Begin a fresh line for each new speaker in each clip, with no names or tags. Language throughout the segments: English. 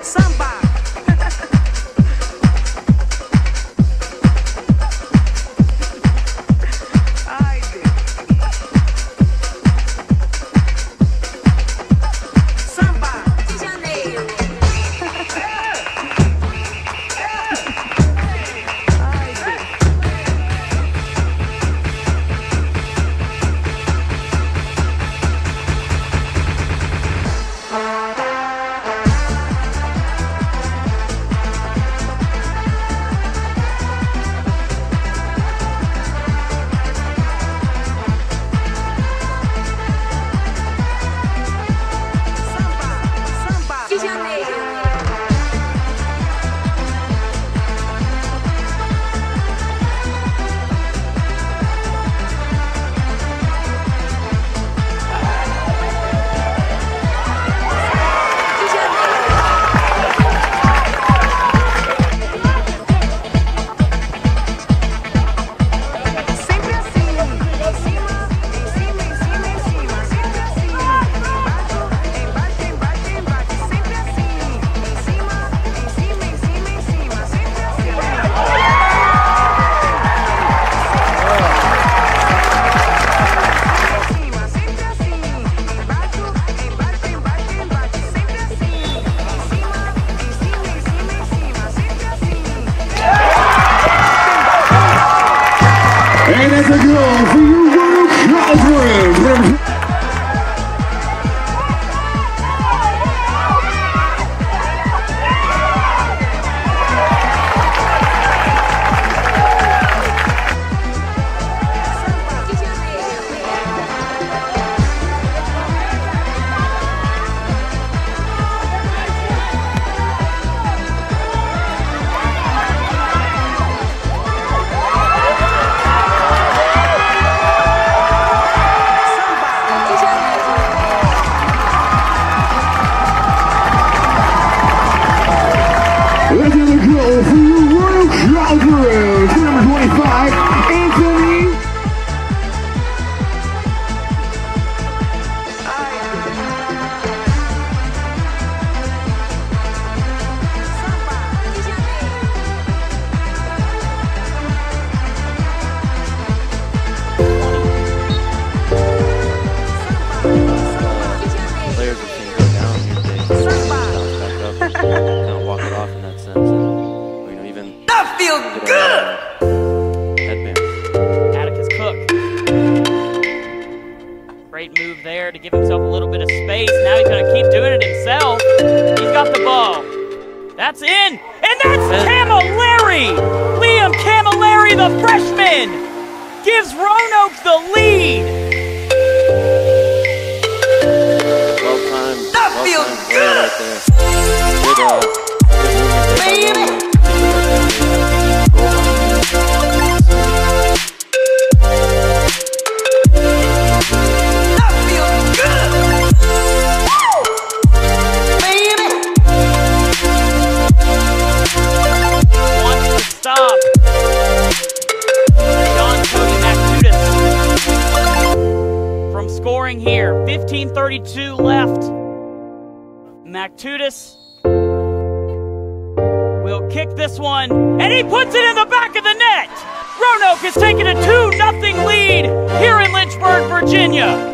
Some there to give himself a little bit of space. Now he's going to keep doing it himself. He's got the ball. That's in. And that's Camilleri. Liam Camilleri, the freshman, gives Roanoke the lead.
Well timed. That well feels good. Right good
kick this one, and he puts it in the back of the net. Roanoke is taking a 2 0 lead here in Lynchburg, Virginia.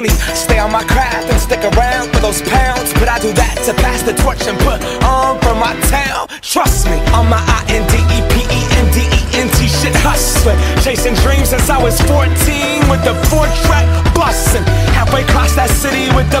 Money, stay on my craft and stick around for those pounds. But I do that to pass the torch and put on for my town. Trust me, on my I N D E P E N D E N T shit hustling. Chasing dreams since I was 14 with the four track bustin'. Halfway across that city with the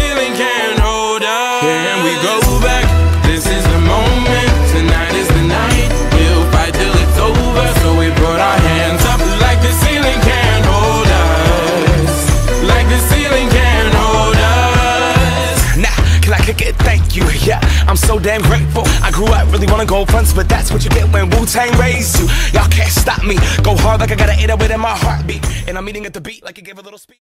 so damn grateful. I grew up really wanna go fronts, but that's what you get when Wu Tang raised you. Y'all can't stop me. Go hard like I got an 808 in my heartbeat. And I'm eating at the beat like it gave a little speech.